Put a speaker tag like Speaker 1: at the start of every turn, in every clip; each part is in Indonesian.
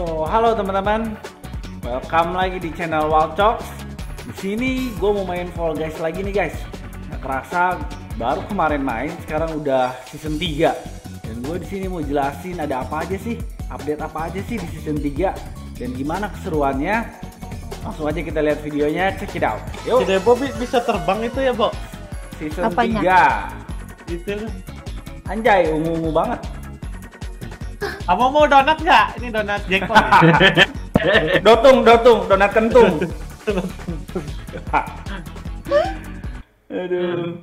Speaker 1: So, halo teman-teman. Welcome lagi di channel Wild Talks. Di sini gue mau main Fall Guys lagi nih guys. Nggak kerasa baru kemarin main, sekarang udah season 3. Dan gue di sini mau jelasin ada apa aja sih, update apa aja sih di season 3 dan gimana keseruannya. Langsung aja kita lihat videonya, check it out.
Speaker 2: Si
Speaker 1: Yuk,
Speaker 2: Debo bi- bisa terbang itu ya, Bo?
Speaker 1: season
Speaker 3: Apanya?
Speaker 1: 3.
Speaker 2: Itu.
Speaker 1: Anjay, ungu-ungu banget.
Speaker 2: Apa mau donat nggak? Ini donat jackpot.
Speaker 1: Dotung, dotung, donat kentung. Aduh.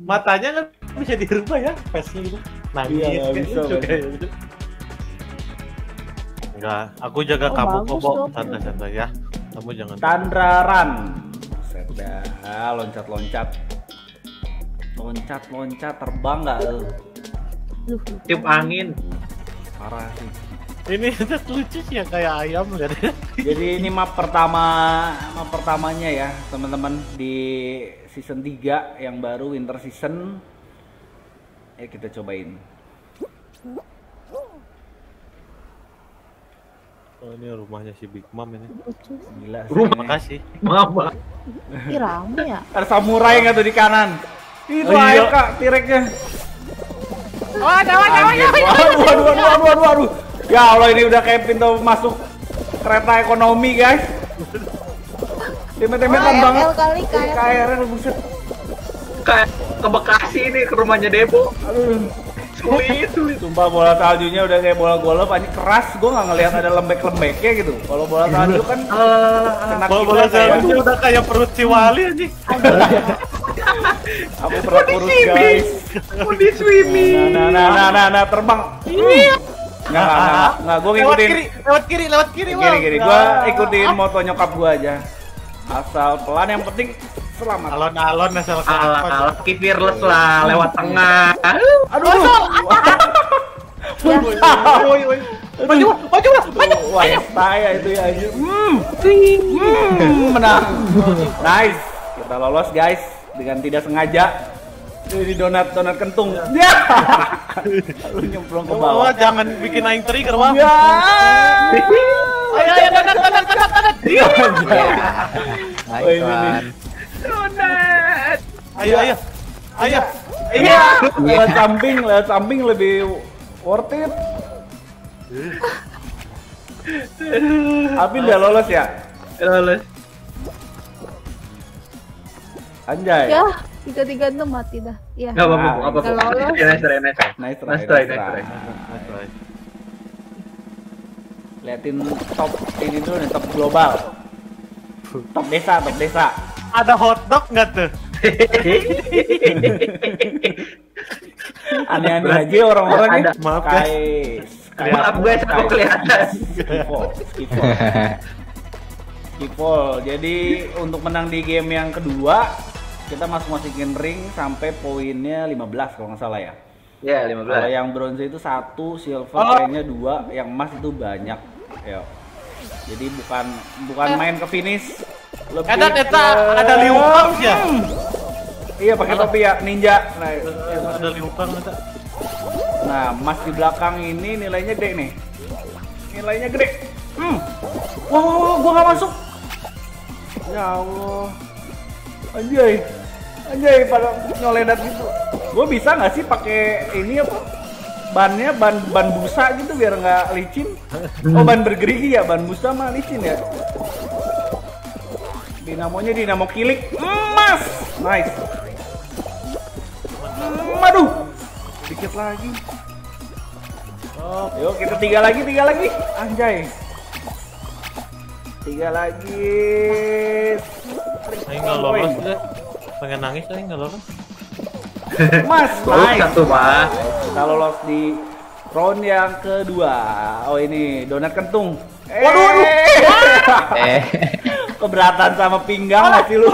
Speaker 2: Matanya kan bisa dirubah ya, face-nya gitu. Nangis.
Speaker 1: Iya,
Speaker 2: kayak
Speaker 1: bisa,
Speaker 2: lucu
Speaker 1: Bang.
Speaker 2: kayak gitu. Enggak, aku jaga
Speaker 3: Oh,
Speaker 2: kamu kok. Santai-santai ya. Kamu jangan
Speaker 1: Tandraran. Buset dah, loncat-loncat. Loncat-loncat terbang nggak lu?
Speaker 4: Tiup angin
Speaker 1: Parah sih.
Speaker 2: Ini lucu sih ya kayak ayam kan.
Speaker 1: Jadi ini map pertama map pertamanya ya, teman-teman di season 3 yang baru winter season. Ya kita cobain.
Speaker 2: Oh, ini rumahnya si Big Mom ini.
Speaker 1: Gila sih. Ini.
Speaker 2: kasih.
Speaker 4: mama
Speaker 3: Ih, rame ya.
Speaker 1: Ada samurai nggak tuh di kanan? Itu
Speaker 2: Oh, iya.
Speaker 1: ayo kak, tireknya.
Speaker 3: Oh, ada, ada,
Speaker 1: Anjir, Waduh, waduh, waduh, waduh, waduh, waduh. Ya Allah ini udah kayak pintu masuk kereta ekonomi guys. Temet-temetan
Speaker 3: Oh,
Speaker 1: banget.
Speaker 3: KRL kali, KRL.
Speaker 1: KRL buset.
Speaker 4: kayak ke Bekasi nih ke rumahnya Debo
Speaker 1: Aduh.
Speaker 4: Sulit sulit
Speaker 1: Sumpah bola saljunya udah kayak bola golf ini keras. Gue nggak ngelihat ada lembek-lembeknya gitu. Kalau bola salju kan kena
Speaker 2: Bola bola salju udah kayak perut si Wali anjing.
Speaker 1: aku pernah kurus guys.
Speaker 4: mau di swimming
Speaker 1: Nah, nah, nah, nah, nah, terbang. Nggak, nggak, nggak, nggak. Gue
Speaker 2: Lewat
Speaker 1: ngikutin.
Speaker 2: kiri, lewat kiri, lewat kiri, Bang.
Speaker 1: gini. Gue ikutin moto nyokap gue aja. Asal pelan yang penting selamat.
Speaker 2: Alon-alon asal
Speaker 4: ala
Speaker 2: kenapa.
Speaker 4: ala ki fearless lah lewat tengah
Speaker 1: Aduh.
Speaker 3: Ya,
Speaker 2: Woi, woi. Maju, maju maju.
Speaker 1: Wah, saya itu ya. Hmm. Hmm, menang. Nice. Kita lolos guys dengan tidak sengaja. Jadi donat donat kentung. Ya. Lu nyemplung ke
Speaker 2: Bawah jangan bikin aing trigger, Bang.
Speaker 1: Ya.
Speaker 2: Ayo, ayo, donat, donat, donat, donat.
Speaker 1: Oh, ini nih.
Speaker 4: Donat
Speaker 2: Ayo, ayo. Ayo.
Speaker 1: Iya. Lewat samping, lewat samping lebih worth it. Tapi udah lolos ya?
Speaker 4: lolos
Speaker 1: Anjay.
Speaker 3: ya, tiga tiga itu mati dah. Ya.
Speaker 4: nggak apa-apa nggak apa-apa
Speaker 3: Kalau lolos.
Speaker 4: nice try nice try
Speaker 1: Nice try,
Speaker 4: nice try
Speaker 1: Liatin top ini dulu nih, top global. Top desa, top desa.
Speaker 2: Ada hotdog nggak tuh?
Speaker 1: Aneh-aneh aja orang-orang
Speaker 4: Ada.
Speaker 1: nih.
Speaker 2: Maaf, guys.
Speaker 4: Maaf guys aku kelihatan.
Speaker 1: Skifol. Jadi untuk menang di game yang kedua, kita masuk-masukin ring sampai poinnya 15 kalau nggak salah ya.
Speaker 4: ya
Speaker 1: Kalau
Speaker 4: 15
Speaker 1: yang bronze itu satu, silver
Speaker 2: Oh.
Speaker 1: poinnya dua, yang emas itu banyak. Yo. Jadi bukan bukan main ke finish. Lebih
Speaker 2: Ada Teta,
Speaker 1: ke-
Speaker 2: ada Liu Kang ya?
Speaker 1: Hmm. Iya pakai topi ya ninja. Nah,
Speaker 2: Ada Liu Kang Teta.
Speaker 1: nah emas di belakang ini nilainya gede nih. Nilainya gede. Hmm. Wah, wah, wah, gua nggak masuk. Ya Allah. Anjay. Anjay pada nyoledat gitu. Gua bisa nggak sih pakai ini apa? Bannya ban ban busa gitu biar nggak licin. Oh ban bergerigi ya, ban busa mah licin ya. Dinamonya dinamo kilik emas. Nice. Hmm, aduh. Dikit lagi. Oh, yuk kita tiga lagi, tiga lagi. Anjay. Tiga lagi.
Speaker 2: Saya nggak lolos deh. Pengen nangis saya nggak lolos.
Speaker 1: Mas, nice.
Speaker 4: satu mah
Speaker 1: Kita lolos di round yang kedua. Oh ini donat kentung. Eh,
Speaker 2: Waduh, waduh.
Speaker 1: eh. Keberatan sama pinggang nggak sih lu?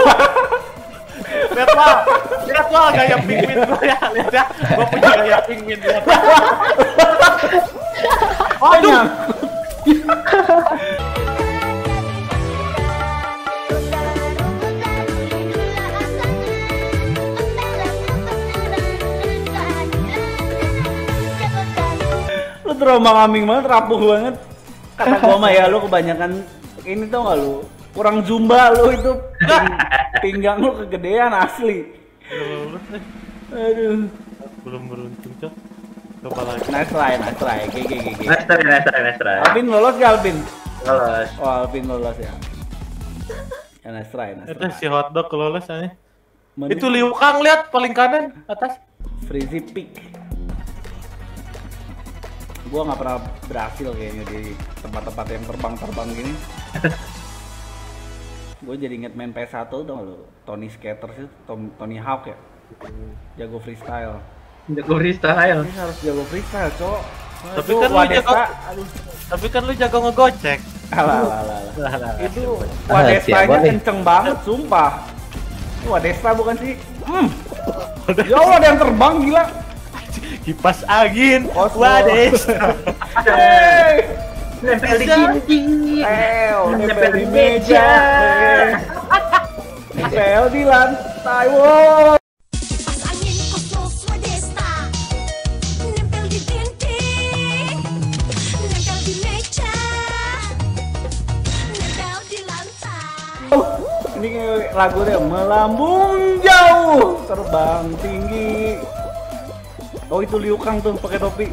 Speaker 2: Lihat lah, lihat lah gaya pingwin gua ya, lihat ya. Gua punya gaya pingwin lihat.
Speaker 1: terombang ambing banget, rapuh banget. Kata gua mah ya lu kebanyakan ini tau gak lu? Kurang zumba lu itu ping- pinggang lu kegedean asli. Aduh.
Speaker 2: Belum beruntung, Cok. Coba lagi.
Speaker 1: Nice try, nice try. GG GG.
Speaker 4: Nice try, nice try, nice try.
Speaker 1: Alvin lolos gak Alvin?
Speaker 4: Lolos.
Speaker 1: Oh Alvin lolos ya. Ya nice try, nice
Speaker 2: Itu
Speaker 1: try.
Speaker 2: si hotdog lolos aja. Itu Liu Kang lihat paling kanan atas.
Speaker 1: Freezy Peak. Gua nggak pernah berhasil kayaknya di tempat-tempat yang terbang-terbang gini. gue jadi inget main PS1 tau gak lu? Tony Skater sih, Tom, Tony Hawk ya. Jago freestyle.
Speaker 4: Jago freestyle.
Speaker 1: Ini harus jago freestyle, cok.
Speaker 2: Tapi kan lu jago-
Speaker 1: aduh.
Speaker 2: Tapi kan lu jago ngegocek.
Speaker 1: Alah, alah, alah, alah.
Speaker 2: Lah, lah, lah.
Speaker 1: Itu Wadestanya kenceng banget, sumpah. Itu Wadesta bukan sih? Hmm. Ya Allah, ada yang terbang gila.
Speaker 2: Kipas angin. Wades.
Speaker 4: Nempel di dinding.
Speaker 1: Nempel, di meja. Nempel di lantai. Wow.
Speaker 5: Lantai
Speaker 1: Ini lagunya melambung jauh, terbang tinggi. Oh itu Liu Kang tuh pakai topi.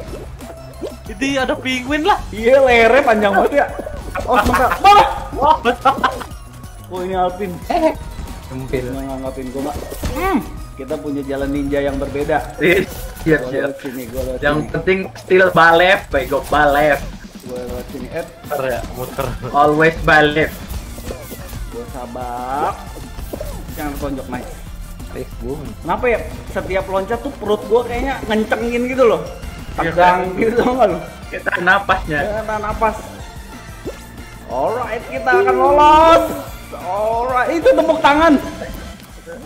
Speaker 2: Jadi ada penguin lah.
Speaker 1: Iya lehernya panjang banget ya. Oh sebentar. Malah. Oh ini Alvin.
Speaker 6: Sempil.
Speaker 1: Nggak nganggapin gua mak. Hmm. Kita punya jalan ninja yang berbeda. Sini, gua lewat
Speaker 4: Yang
Speaker 1: sini.
Speaker 4: penting still balef, bego balef.
Speaker 1: Gua lewat sini. Eh,
Speaker 2: Muter ya, muter.
Speaker 4: Always balef.
Speaker 1: gua sabak. Jangan tonjok naik.
Speaker 6: Eh, bung.
Speaker 1: Kenapa ya? Setiap loncat tuh perut gua kayaknya ngencengin gitu loh.
Speaker 4: Iya,
Speaker 1: Tegang
Speaker 4: kan?
Speaker 1: gitu tau nggak lu?
Speaker 4: Kita napasnya.
Speaker 1: Jangan tahan napas. Alright, kita akan lolos. Alright, itu tepuk tangan.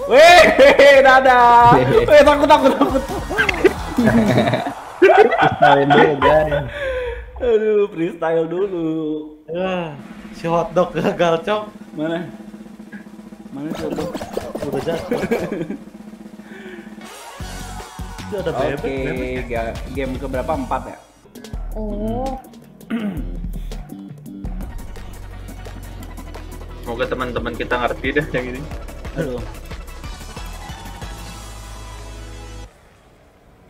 Speaker 1: Weh, dadah. Weh, takut, takut, takut.
Speaker 6: Kenalin dulu, guys.
Speaker 1: Aduh, freestyle dulu.
Speaker 2: Ah, si hotdog gagal, Cok.
Speaker 1: Mana? Mana itu?
Speaker 2: Udah jatuh. Itu ada
Speaker 1: Oke,
Speaker 2: bebek, bebek.
Speaker 1: ga- game keberapa? Empat ya?
Speaker 3: Oh,
Speaker 4: Semoga teman-teman kita ngerti deh yang ini.
Speaker 1: Aduh.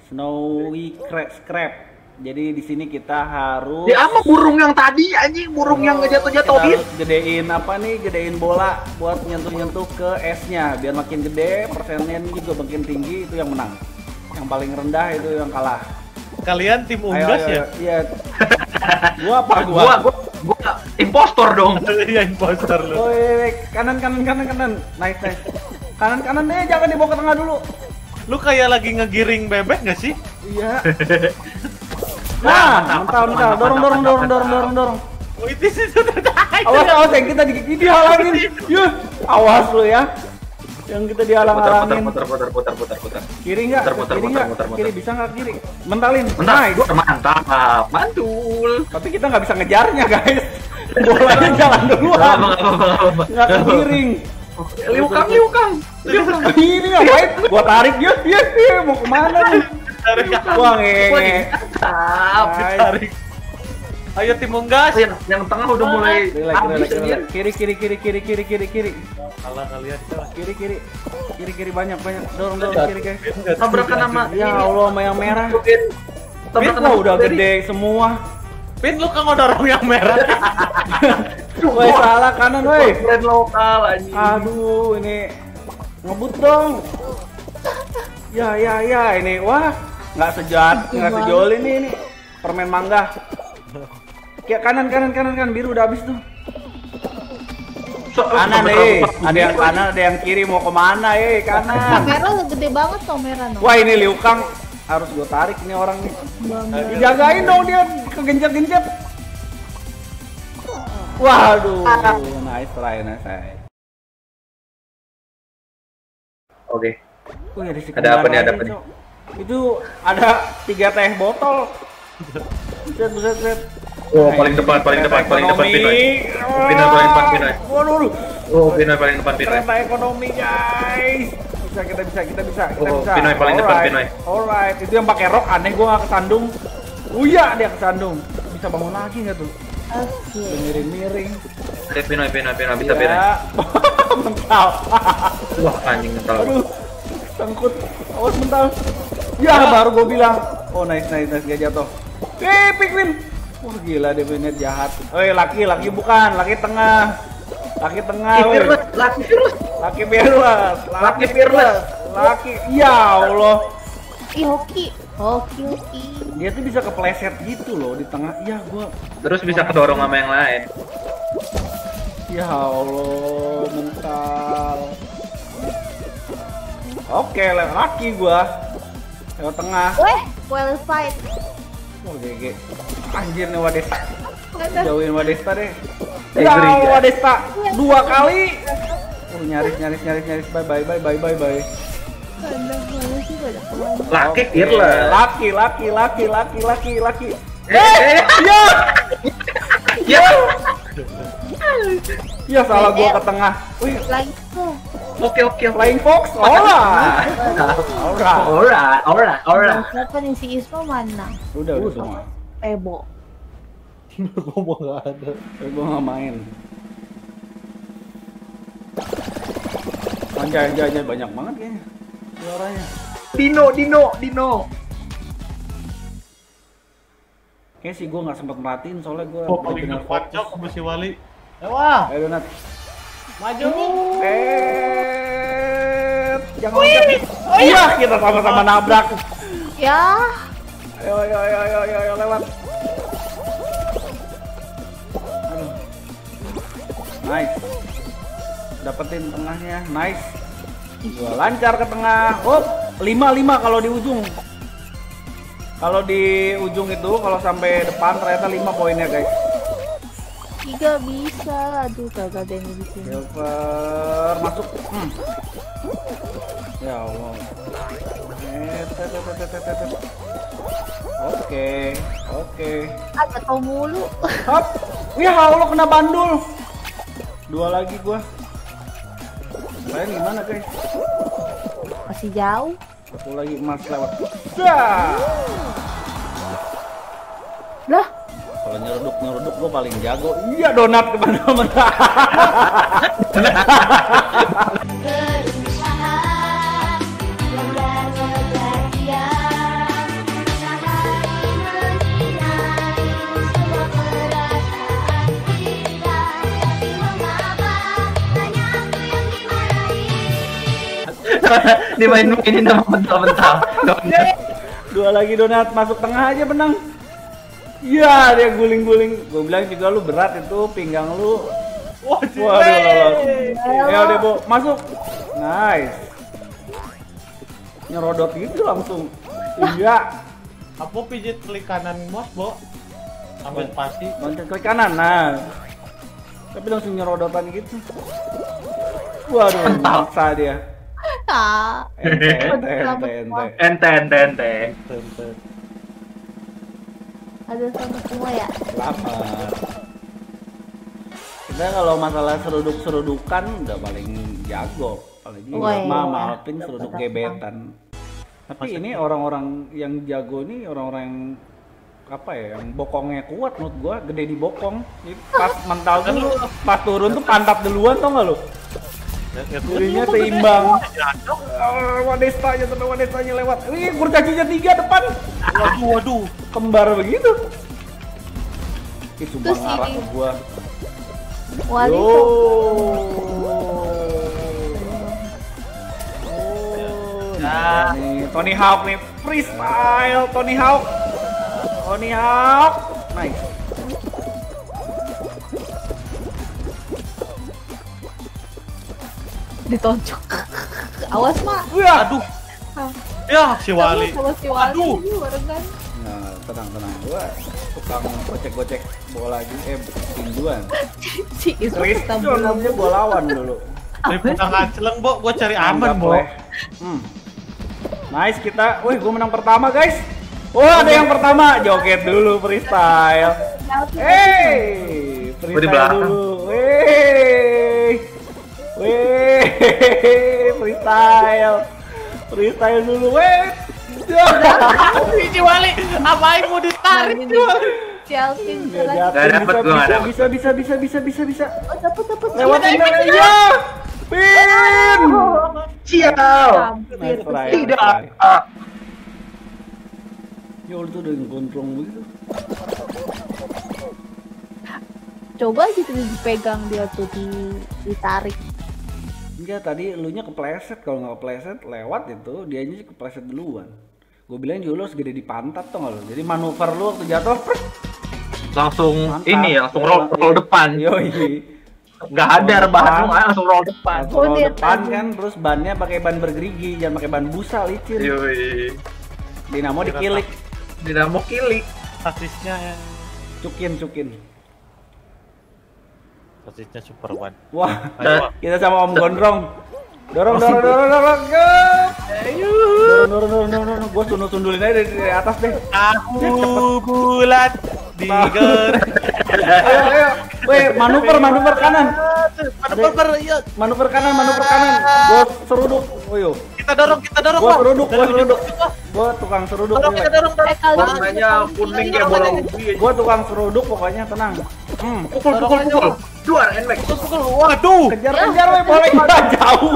Speaker 1: Snowy Cra- Scrap. Jadi di sini kita harus
Speaker 4: Ya ama burung yang tadi anjing, burung yang
Speaker 1: kita
Speaker 4: ngejatuh-jatuhin.
Speaker 1: harus gedein apa nih? Gedein bola buat nyentuh-nyentuh ke S-nya. Biar makin gede, persennya juga makin tinggi itu yang menang. Yang paling rendah itu yang kalah.
Speaker 2: Kalian tim unggas
Speaker 1: ayo,
Speaker 2: ya?
Speaker 1: Iya. gua apa gua?
Speaker 4: Gua, gua, gua impostor dong.
Speaker 2: Iya imposter lu.
Speaker 1: Oh, iya, iya. kanan kanan kanan kanan. Nice nice. Kanan kanan deh, jangan dibawa ke tengah dulu.
Speaker 2: Lu kayak lagi ngegiring bebek gak sih?
Speaker 1: Iya. Nah, mental mental, dorong dorong dorong dorong dorong dorong.
Speaker 2: Oh itu
Speaker 1: Awas awas yang kita di, dihalangin. Yuh, awas lu ya. Yang kita dihalang-halangin.
Speaker 4: putar, putar, putar, putar, putar.
Speaker 1: Kiri enggak?
Speaker 4: Putar, putar,
Speaker 1: Kiri
Speaker 4: putar,
Speaker 1: enggak? Kiri bisa enggak kiri? Mentalin. Nice.
Speaker 4: gua mantap, mantul.
Speaker 1: Tapi kita nggak bisa ngejarnya, guys. Bolanya jalan duluan.
Speaker 4: Apa, apa, apa, apa.
Speaker 1: Nggak kegiring.
Speaker 4: Liukang, liukang. Liukang.
Speaker 1: Ini ngapain? Gua tarik ya, ya, ya. Mau ke mana nih?
Speaker 2: Tarik
Speaker 1: Wah, nge.
Speaker 2: Tarik. Ayo tim unggas.
Speaker 4: Oh, yang, yang tengah udah mulai habis
Speaker 1: relax. Kiri, kiri, kiri, kiri, kiri, kiri, kiri.
Speaker 2: Kalah kalian.
Speaker 1: Kiri, kiri. Kiri, kiri banyak, banyak. Dorong, dorong kiri, guys.
Speaker 4: Tabrakan sama
Speaker 1: Ya Allah, sama yang merah.
Speaker 4: Pin. Sama
Speaker 1: udah gede semua.
Speaker 2: Pin lu kan dorong yang merah.
Speaker 1: Woi, salah kanan, woi.
Speaker 4: Brand lokal anjing.
Speaker 1: Aduh, ini ngebut dong. Ya, ya, ya, ini wah nggak sejat, nggak sejol ini ini permen mangga. Kayak kanan, kanan, kanan, kanan biru udah habis tuh.
Speaker 4: So-
Speaker 1: Kanan
Speaker 4: so-
Speaker 1: ada yang kanan, ada yang kiri mau ke mana, eh kanan.
Speaker 3: merah udah gede banget tuh merah no.
Speaker 1: Wah ini Liu Kang harus gue tarik nih orang nih. Dijagain dong dia kegencet-gencet. Waduh, nice try, nice try.
Speaker 4: Oke.
Speaker 1: Wih, ada,
Speaker 4: apa nih, ada apa nih?
Speaker 1: Itu ada tiga teh botol. Buset, buset, buset.
Speaker 4: Oh, paling depan, paling depan, paling depan Pinoy. Pinoy paling depan Pinoy.
Speaker 1: Waduh, waduh.
Speaker 4: Oh, Pinoy paling depan Pinoy.
Speaker 1: kereta ekonomi guys. Bisa, kita bisa, kita bisa, kita
Speaker 4: Oh,
Speaker 1: bisa.
Speaker 4: Pinoy paling depan, Pinoy.
Speaker 1: Alright, itu yang pakai rok aneh gua nggak kesandung. Uya dia kesandung. Bisa bangun lagi nggak tuh?
Speaker 3: Oke.
Speaker 1: miring-miring.
Speaker 4: Eh, Pinoy, Pinoy, Pinoy, bisa Pinoy.
Speaker 1: Ya. mental.
Speaker 4: Wah, anjing mental.
Speaker 1: Aduh, sangkut. Awas mental. Ya, baru gue bilang. Oh, nice, nice, nice, gak jatuh. Eh, Pikmin. Wah, gila dia bener jahat. Oi, laki, laki bukan, laki tengah. Laki tengah,
Speaker 4: fearless, laki fearless.
Speaker 1: Laki fearless.
Speaker 4: Laki fearless.
Speaker 1: Laki, ya Allah.
Speaker 3: Ih, hoki. Hoki, hoki.
Speaker 1: Dia tuh bisa kepleset gitu loh di tengah. Ya, gua
Speaker 4: Terus bisa kedorong sama yang lain.
Speaker 1: Ya Allah, mental. Oke, laki gua. Lewat tengah.
Speaker 3: Weh, well fight.
Speaker 1: Oh, GG. Anjir nih Wadesta. Jauhin Wadesta deh.
Speaker 4: Eh,
Speaker 1: Ya
Speaker 4: ya.
Speaker 1: Wadesta. Dua kali. Oh, nyaris, nyaris, nyaris, nyaris. Bye, bye, bye, bye, bye, bye.
Speaker 4: Laki
Speaker 1: Oke,
Speaker 4: fearless.
Speaker 1: Laki, laki, laki, laki, laki, laki.
Speaker 4: Eh, eh,
Speaker 1: Ya,
Speaker 4: ya.
Speaker 1: ya salah gua ke tengah. Wih,
Speaker 3: Lagi tuh.
Speaker 4: Oke, oke, oke.
Speaker 1: Flying Fox. Ora. Ora.
Speaker 4: Alright, alright, alright.
Speaker 3: Siapa nih si Isma mana?
Speaker 1: Udah, udah semua.
Speaker 2: Gua mau nggak ada.
Speaker 1: Eh, gua nggak main. Anjay, anjay, anjay, banyak banget kayaknya suaranya.
Speaker 4: Dino, Dino, Dino.
Speaker 1: Kayaknya sih gua nggak sempat merhatiin soalnya gua
Speaker 2: Oh, paling depan
Speaker 1: fokus.
Speaker 2: cok sama si Wali. Ewa,
Speaker 1: Ayo Donat.
Speaker 2: maju.
Speaker 1: Eh, jangan loncat. Iya, kita sama-sama nabrak.
Speaker 3: Ya,
Speaker 1: Ayo, ayo, ayo, ayo, ayo, ayo lewat. Aduh. Nice. Dapetin tengahnya, nice. Gua lancar ke tengah. Hop, 5 5 kalau di ujung. Kalau di ujung itu kalau sampai depan ternyata 5 poinnya, guys.
Speaker 3: Tiga bisa. Aduh, kagak ada yang di sini.
Speaker 1: Silver masuk. Hmm. Ya Allah. Oke, oke.
Speaker 3: Ada tau mulu.
Speaker 1: Hop. Ya Allah kena bandul. Dua lagi gua. Kalian gimana guys?
Speaker 3: Masih jauh.
Speaker 1: Satu lagi emas lewat. Dah. Kalau nyeruduk nyeruduk gua paling jago. Iya donat
Speaker 5: ke mana-mana.
Speaker 4: Dimain-mainin sama mental-mental.
Speaker 1: Dua lagi donat masuk tengah aja benang. Iya dia guling-guling. Gua bilang juga lu berat itu pinggang lu.
Speaker 2: Wah,
Speaker 1: Waduh lolos. Ya udah bu masuk. Nice. Nyerodot gitu langsung. Iya.
Speaker 2: Apa pijit klik kanan bos, Bo? Ambil pasti.
Speaker 1: Loncat klik kanan. Nah. Tapi langsung nyerodotan gitu. Waduh, maksa dia.
Speaker 3: ah.
Speaker 1: Ente, ente, ente, ente.
Speaker 4: Ente, ente,
Speaker 3: Ada sama semua ya.
Speaker 1: Selamat. Kita kalau masalah seruduk-serudukan udah paling jago. Apalagi
Speaker 3: Oh, iya.
Speaker 1: Mama Alvin seruduk gebetan. Tapi ini orang-orang yang jago ini orang-orang yang apa ya, yang bokongnya kuat menurut gua, gede di bokong. Ini pas mental dulu, pas turun tuh pantat duluan tau gak lu?
Speaker 2: Ya, ya, gua
Speaker 1: seimbang.
Speaker 2: Cok.
Speaker 1: Ah, Wadestanya sampai Wadestanya lewat. Ini kurcacinya tiga depan.
Speaker 2: Waduh, waduh.
Speaker 1: Kembar begitu. Itu
Speaker 3: Terus
Speaker 1: ngarah ke gua.
Speaker 3: Wali
Speaker 1: Yo. Oh,
Speaker 2: Ya.
Speaker 1: nih, Tony Hawk nih, freestyle Tony Hawk. Tony Hawk, nice.
Speaker 3: Ditonjok. Awas, Mak.
Speaker 2: Aduh. Ya, si Wali.
Speaker 3: Sama si Wali
Speaker 2: Aduh.
Speaker 1: Nah, tenang tenang, gua tukang gocek-gocek bola gitu, eh tinjuan.
Speaker 3: Si itu kita
Speaker 1: aja gua lawan dulu.
Speaker 2: Daripada ngaceleng, Bo, gua cari aman, Bo.
Speaker 1: Hmm. Nice kita. Wih, gua menang pertama, guys. Wah, ada yang pertama. Joget dulu freestyle. Hey,
Speaker 4: di
Speaker 1: freestyle
Speaker 4: belakang.
Speaker 1: dulu. Wey. Wey, freestyle. Freestyle dulu, wey.
Speaker 2: Si Wali, apain mau ditarik,
Speaker 1: dapet,
Speaker 4: Nggak dapet,
Speaker 1: bisa,
Speaker 4: gua nggak
Speaker 1: bisa,
Speaker 4: dapet.
Speaker 1: bisa, bisa, bisa, bisa, bisa, bisa.
Speaker 3: Oh, dapet dapet.
Speaker 1: Lewatin dari iya. Pin. Try,
Speaker 4: Tidak.
Speaker 1: Ya Allah tuh udah gondrong begitu.
Speaker 3: Coba gitu dipegang dia tuh di ditarik.
Speaker 1: Enggak, tadi elunya kepleset. Kalau nggak kepleset, lewat itu, dianya sih kepleset duluan. Gue bilang juga lo segede di pantat tuh lo. Jadi manuver lu waktu jatuh, prek,
Speaker 4: Langsung
Speaker 1: mantap.
Speaker 4: ini ya, langsung roll, roll depan.
Speaker 1: Yoi.
Speaker 4: Nggak ada rebahan lu, langsung roll depan.
Speaker 1: Langsung roll
Speaker 3: dia
Speaker 1: depan kan, terus bannya pakai ban bergerigi, jangan pakai ban busa licin.
Speaker 4: Yoi.
Speaker 1: Dinamo dikilik,
Speaker 4: Dinamo kilik.
Speaker 2: Sasisnya yang
Speaker 1: cukin, cukin.
Speaker 2: Sasisnya super one.
Speaker 1: Wah,
Speaker 2: Ayo,
Speaker 1: kita sama Om Gondrong. Dorong, dorong, dorong, dorong, go. Dorong, dorong, dorong, dorong, dorong. Gue sundul sundulin aja dari, dari atas deh.
Speaker 2: Aku bulat di.
Speaker 1: Ayo, ayo. Weh, manuver, manuver kanan.
Speaker 2: Manuver, iya.
Speaker 1: Manuver kanan, manuver kanan. Gue seruduk. Oh, yo.
Speaker 2: Kita dorong, kita dorong,
Speaker 1: Gue
Speaker 2: Wak.
Speaker 1: seruduk,
Speaker 2: Dari
Speaker 1: seruduk. Gue tukang seruduk.
Speaker 2: Dorong, kita dorong, dorong.
Speaker 3: Eh
Speaker 4: Warnanya kuning kayak bola ubi.
Speaker 1: Gue tukang seruduk pokoknya tenang. Hmm.
Speaker 4: Pukul, pukul, pukul. Keluar, NMAX.
Speaker 2: Pukul, Waduh.
Speaker 1: Kejar, kejar, weh, boleh kita jauh.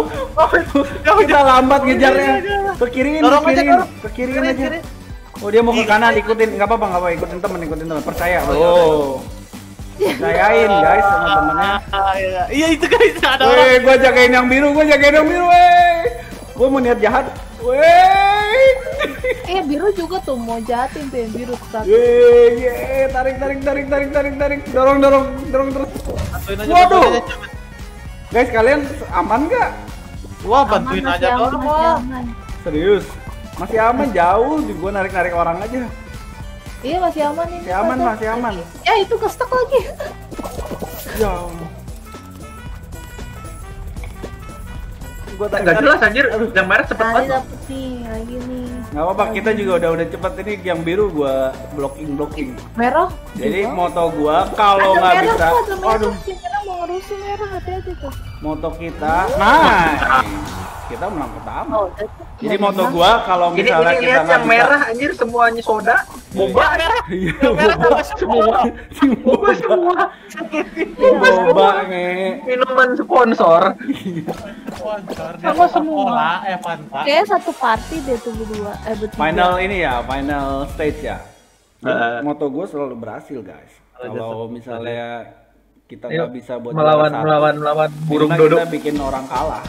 Speaker 1: Kita lambat ngejarnya. Ke kiriin,
Speaker 2: Dorong
Speaker 1: ke
Speaker 2: aja,
Speaker 1: kiriin,
Speaker 2: dorong.
Speaker 1: ke kiriin
Speaker 2: Kiri,
Speaker 1: aja.
Speaker 2: kiri.
Speaker 1: Oh dia mau ke kanan ikutin, nggak apa-apa nggak apa ikutin temen ikutin temen percaya. Oh, percayain guys sama temennya.
Speaker 2: Ah, iya. Itu guys, ada orang.
Speaker 1: Weh, gua jagain yang biru, gua jagain yang biru, weh. Gua mau niat jahat, weh.
Speaker 3: Eh biru juga tuh mau jahatin tuh yang biru tuh.
Speaker 1: Ye, ye, tarik, tarik, tarik, tarik, tarik, tarik, dorong, dorong, dorong terus. Waduh. Guys, kalian aman nggak?
Speaker 2: Wah, bantuin
Speaker 3: Aman,
Speaker 2: aja dorong.
Speaker 3: aman.
Speaker 1: Serius? Masih aman jauh, di gua narik-narik orang aja.
Speaker 3: Iya masih aman ini.
Speaker 1: Masih aman, masih aman.
Speaker 3: Ya itu kestek lagi.
Speaker 1: Ya. Gua tarik.
Speaker 4: jelas anjir, yang merah cepet
Speaker 3: Tadi
Speaker 4: banget.
Speaker 3: dapet nih lagi nih.
Speaker 1: Nggak apa-apa, kita juga udah udah cepet ini yang biru gua blocking blocking.
Speaker 3: Merah.
Speaker 1: Jadi
Speaker 3: juga.
Speaker 1: moto gua kalau nggak
Speaker 3: merah
Speaker 1: bisa, aduh,
Speaker 3: merah mau ngerusuh merah hati-hati tuh.
Speaker 1: moto kita, nah, kita menang pertama.
Speaker 3: Oh.
Speaker 1: Jadi moto gua kalau
Speaker 4: Ini,
Speaker 1: misalnya
Speaker 4: ini
Speaker 1: kita
Speaker 4: lihat yang
Speaker 1: bisa,
Speaker 4: merah anjir semuanya soda. Boba.
Speaker 1: iya,
Speaker 2: Merah sama semua.
Speaker 1: boba,
Speaker 4: semua.
Speaker 1: boba nge,
Speaker 4: Minuman sponsor.
Speaker 2: Sama semua. Eh, Fanta.
Speaker 3: Kayaknya satu party deh tuh berdua. Eh bertiga.
Speaker 1: final ini ya, final stage ya.
Speaker 4: Heeh.
Speaker 1: moto gua selalu berhasil guys. Kalau misalnya kita
Speaker 4: Ayo,
Speaker 1: nggak bisa buat
Speaker 4: melawan melawan melawan burung dodok.
Speaker 1: kita bikin orang kalah.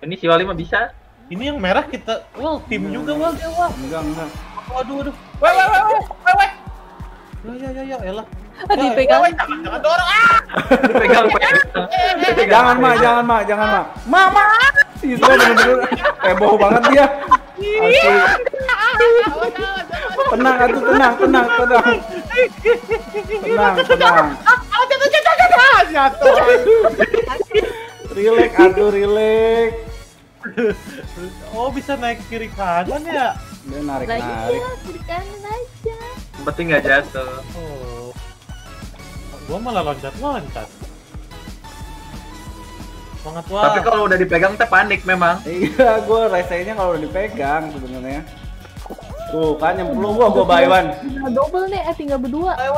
Speaker 4: Ini si Wali mah bisa.
Speaker 2: Ini yang merah kita, well, tim juga, well, dia, well.
Speaker 1: Enggak, enggak.
Speaker 2: Waduh, waduh. Weh, weh, weh, weh, weh, weh. Ya, ya, ya, ya, elah.
Speaker 3: Ah, dipegang.
Speaker 2: Weh, jangan, jangan dorong. Ah!
Speaker 4: Pegang, pegang.
Speaker 1: Jangan mak, jangan mak, jangan mak. Mama. Itu bener-bener heboh banget dia. Asli. Tenang, atuh tenang, tenang, tenang. Tenang, tenang.
Speaker 2: Ah, jatuh, jatuh, jatuh, ah, jatuh.
Speaker 1: Relax, atuh relax.
Speaker 2: Oh, bisa naik kiri kanan ya?
Speaker 1: Dia narik
Speaker 3: Lagi
Speaker 1: narik.
Speaker 3: ya, kiri kanan aja.
Speaker 4: Yang penting nggak jatuh.
Speaker 2: Oh. Gua malah loncat-loncat. Semangat wah.
Speaker 4: Tapi kalau udah dipegang teh panik memang.
Speaker 1: Iya, gue resenya kalau udah dipegang sebenarnya. Tuh kan nyemplung gua, gua buy one.
Speaker 3: Tinggal double nih, eh tinggal berdua.
Speaker 1: Eh,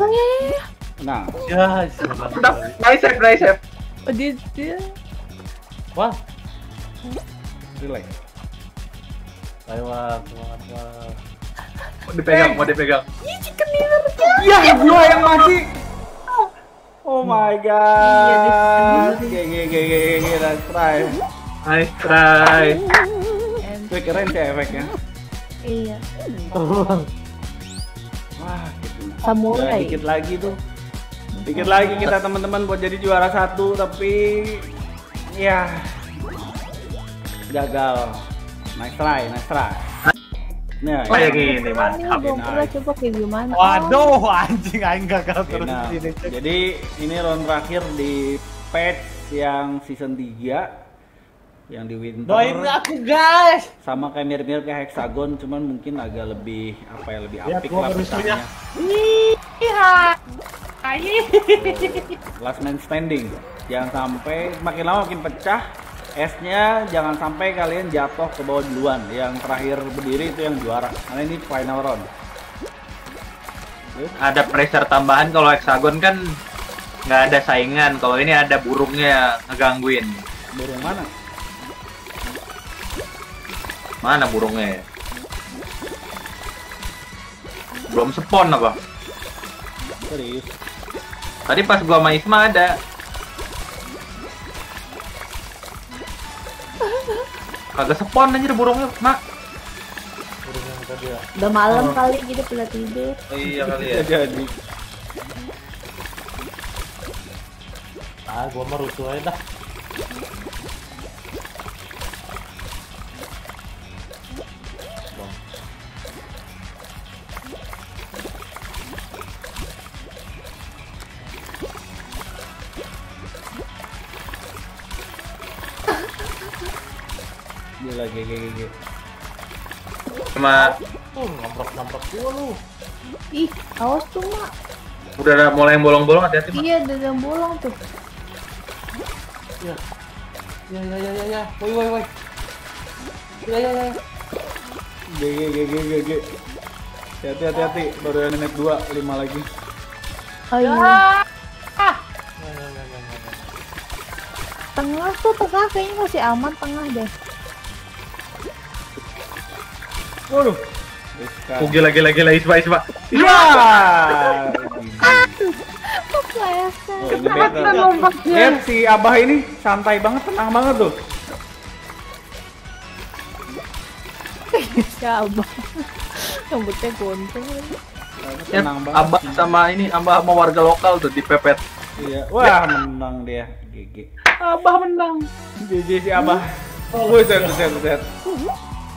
Speaker 3: Oh iya, iya, iya.
Speaker 1: Nah,
Speaker 2: Ya,
Speaker 4: nice save, nice save.
Speaker 3: Oh, dia, dia.
Speaker 2: Wah, ayo wah, semangat wah.
Speaker 4: Mau dipegang, mau dipegang.
Speaker 1: Ya, gua yang mati. Oh my god.
Speaker 3: Iya,
Speaker 1: Gege, gege, gege, let's try.
Speaker 4: Nice try.
Speaker 1: Wih, keren sih efeknya.
Speaker 3: iya.
Speaker 1: Wah, gitu.
Speaker 3: Samurai.
Speaker 1: dikit lagi tuh. Dikit lagi kita teman-teman buat jadi juara satu, tapi ya gagal. Nice try, nice try. Nah,
Speaker 4: Oh, yang
Speaker 1: ini.
Speaker 4: ini
Speaker 3: Ini
Speaker 4: mantap.
Speaker 3: belum pernah coba kayak gimana.
Speaker 2: Waduh, anjing aing gagal terus
Speaker 1: Nah,
Speaker 2: di sini.
Speaker 1: jadi ini round terakhir di patch yang season 3 yang di winter
Speaker 2: Doain aku, guys.
Speaker 1: sama kayak mirip-mirip kayak hexagon cuman mungkin agak lebih apa ya lebih
Speaker 2: Lihat
Speaker 1: apik lah pecahnya.
Speaker 2: Iya. Ayi.
Speaker 1: last man standing jangan sampai makin lama makin pecah esnya jangan sampai kalian jatuh ke bawah duluan yang terakhir berdiri itu yang juara karena ini final round
Speaker 4: ada pressure tambahan kalau hexagon kan nggak ada saingan. Kalau ini ada burungnya ngegangguin.
Speaker 1: Burung mana?
Speaker 4: Mana burungnya? ya? Belum spawn apa?
Speaker 1: Serius.
Speaker 4: Tadi pas gua sama Isma ada. Kagak spawn anjir burungnya, Mak.
Speaker 2: Burung yang tadi ya.
Speaker 3: Udah malam kali gitu pada tidur.
Speaker 4: Iya kali
Speaker 1: Ya jadi.
Speaker 2: Ah, gua mah rusuh aja dah.
Speaker 1: GG GG.
Speaker 4: Sama
Speaker 2: Tuh, ngamprok-ngamprok gua lu.
Speaker 3: Ih, awas tuh mak.
Speaker 4: udah ada mulai yang bolong-bolong hati-hati, Mak.
Speaker 3: Iya, udah ada bolong tuh.
Speaker 2: Ya. Ya ya ya ya ya. Woi woi woi. Ya ya ya.
Speaker 1: GG GG GG. Hati hati hati baru yang naik 2 5 lagi.
Speaker 3: Oh iya.
Speaker 2: Ya ya ya ya. ya.
Speaker 3: Tengah tuh tengah kayaknya masih aman tengah deh.
Speaker 1: Waduh.
Speaker 4: Oh, gila gila gila Isma Isma.
Speaker 1: Ya. Oh, ini beta. Lihat si Abah ini santai banget, tenang banget tuh.
Speaker 3: Siapa? Rambutnya gondrong.
Speaker 4: Ya. Abah sama ini Abah sama warga lokal tuh dipepet.
Speaker 1: Iya. Wah, menang dia. GG.
Speaker 4: Abah menang.
Speaker 1: GG si Abah. Buset, buset, buset.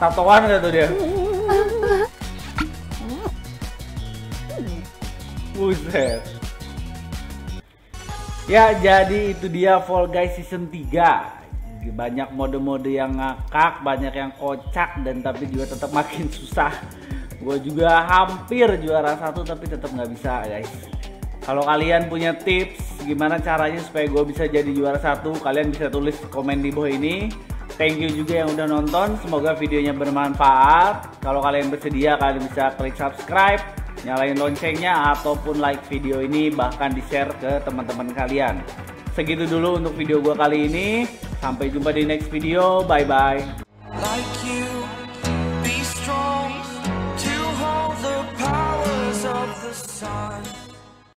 Speaker 1: Tatoan gak tuh dia? Buset. Ya, jadi itu dia Fall Guys Season 3. Banyak mode-mode yang ngakak, banyak yang kocak dan tapi juga tetap makin susah. Gue juga hampir juara satu tapi tetap nggak bisa guys. Kalau kalian punya tips gimana caranya supaya gue bisa jadi juara satu, kalian bisa tulis komen di bawah ini. Thank you juga yang udah nonton. Semoga videonya bermanfaat. Kalau kalian bersedia, kalian bisa klik subscribe, nyalain loncengnya, ataupun like video ini, bahkan di share ke teman-teman kalian. Segitu dulu untuk video gue kali ini. Sampai jumpa di next video. Bye bye.